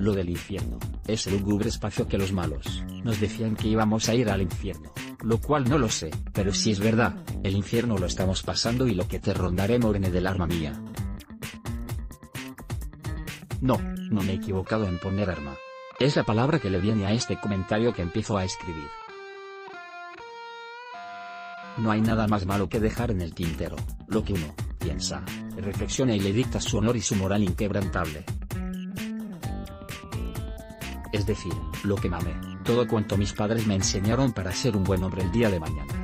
lo del infierno, ese lúgubre espacio que los malos, nos decían que íbamos a ir al infierno, lo cual no lo sé, pero si es verdad, el infierno lo estamos pasando y lo que te rondaré morene del arma mía. No, no me he equivocado en poner arma. Es la palabra que le viene a este comentario que empiezo a escribir. No hay nada más malo que dejar en el tintero, lo que uno, piensa, reflexiona y le dicta su honor y su moral inquebrantable. Decir, lo que mame, todo cuanto mis padres me enseñaron para ser un buen hombre el día de mañana.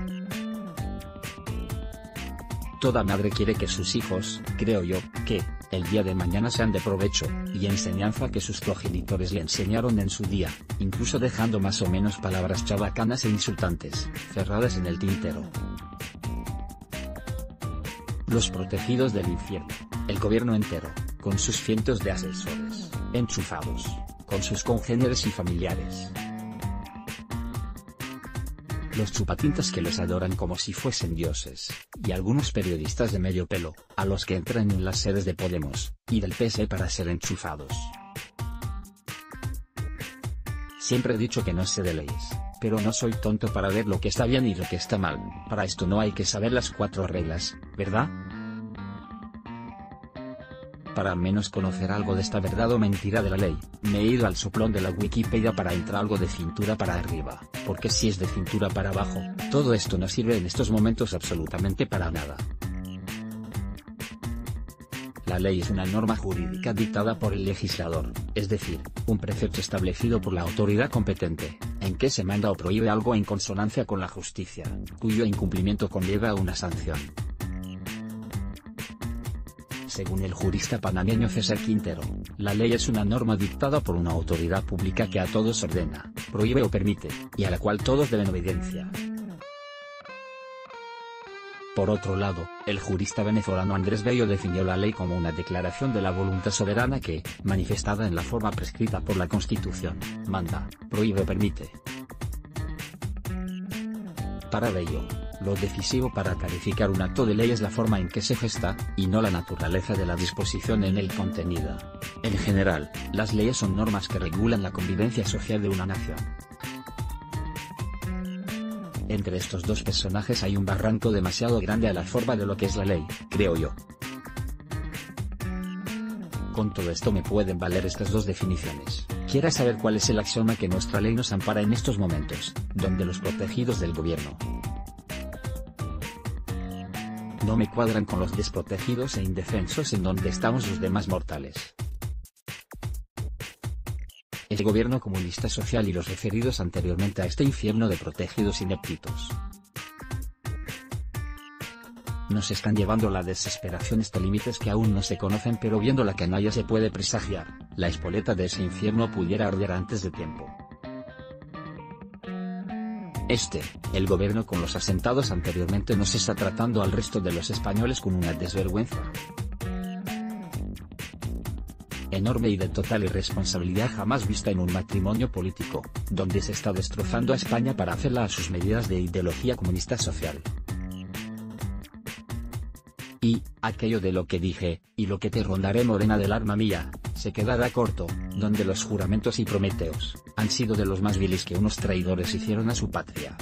Toda madre quiere que sus hijos, creo yo, que, el día de mañana sean de provecho, y enseñanza que sus progenitores le enseñaron en su día, incluso dejando más o menos palabras chabacanas e insultantes, cerradas en el tintero. Los protegidos del infierno, el gobierno entero, con sus cientos de asesores, enchufados, con sus congéneres y familiares, los chupatintas que los adoran como si fuesen dioses, y algunos periodistas de medio pelo, a los que entran en las sedes de Podemos, y del PS para ser enchufados. Siempre he dicho que no sé de leyes, pero no soy tonto para ver lo que está bien y lo que está mal, para esto no hay que saber las cuatro reglas, ¿verdad? Para al menos conocer algo de esta verdad o mentira de la ley, me he ido al soplón de la Wikipedia para entrar algo de cintura para arriba, porque si es de cintura para abajo, todo esto no sirve en estos momentos absolutamente para nada. La ley es una norma jurídica dictada por el legislador, es decir, un precepto establecido por la autoridad competente, en que se manda o prohíbe algo en consonancia con la justicia, cuyo incumplimiento conlleva una sanción según el jurista panameño César Quintero, la ley es una norma dictada por una autoridad pública que a todos ordena, prohíbe o permite, y a la cual todos deben obediencia. Por otro lado, el jurista venezolano Andrés Bello definió la ley como una declaración de la voluntad soberana que, manifestada en la forma prescrita por la Constitución, manda, prohíbe o permite. Para Bello, lo decisivo para calificar un acto de ley es la forma en que se gesta, y no la naturaleza de la disposición en el contenido. En general, las leyes son normas que regulan la convivencia social de una nación. Entre estos dos personajes hay un barranco demasiado grande a la forma de lo que es la ley, creo yo. Con todo esto me pueden valer estas dos definiciones. Quiera saber cuál es el axioma que nuestra ley nos ampara en estos momentos, donde los protegidos del gobierno, no me cuadran con los desprotegidos e indefensos en donde estamos los demás mortales. El gobierno comunista social y los referidos anteriormente a este infierno de protegidos ineptitos. Nos están llevando la desesperación hasta límites que aún no se conocen pero viendo la canalla se puede presagiar, la espoleta de ese infierno pudiera arder antes de tiempo. Este, el gobierno con los asentados anteriormente nos está tratando al resto de los españoles con una desvergüenza enorme y de total irresponsabilidad jamás vista en un matrimonio político, donde se está destrozando a España para hacerla a sus medidas de ideología comunista social. Y, aquello de lo que dije, y lo que te rondaré morena del arma mía, se corto, donde los juramentos y prometeos, han sido de los más viles que unos traidores hicieron a su patria.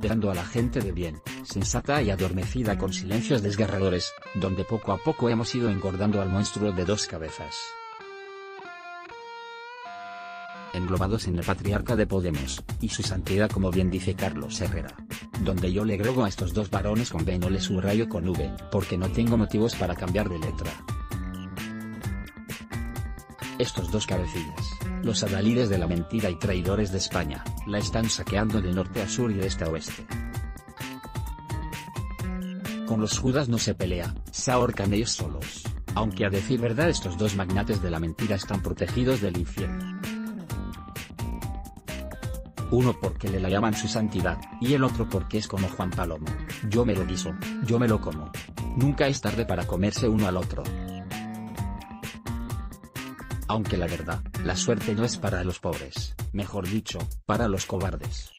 Dejando a la gente de bien, sensata y adormecida con silencios desgarradores, donde poco a poco hemos ido engordando al monstruo de dos cabezas. Englobados en el patriarca de Podemos, y su santidad como bien dice Carlos Herrera. Donde yo le agrego a estos dos varones con B no le subrayo con V, porque no tengo motivos para cambiar de letra. Estos dos cabecillas, los adalides de la mentira y traidores de España, la están saqueando de norte a sur y de este a oeste. Con los judas no se pelea, se ahorcan ellos solos, aunque a decir verdad estos dos magnates de la mentira están protegidos del infierno. Uno porque le la llaman su santidad, y el otro porque es como Juan Palomo, yo me lo guiso, yo me lo como. Nunca es tarde para comerse uno al otro. Aunque la verdad, la suerte no es para los pobres, mejor dicho, para los cobardes.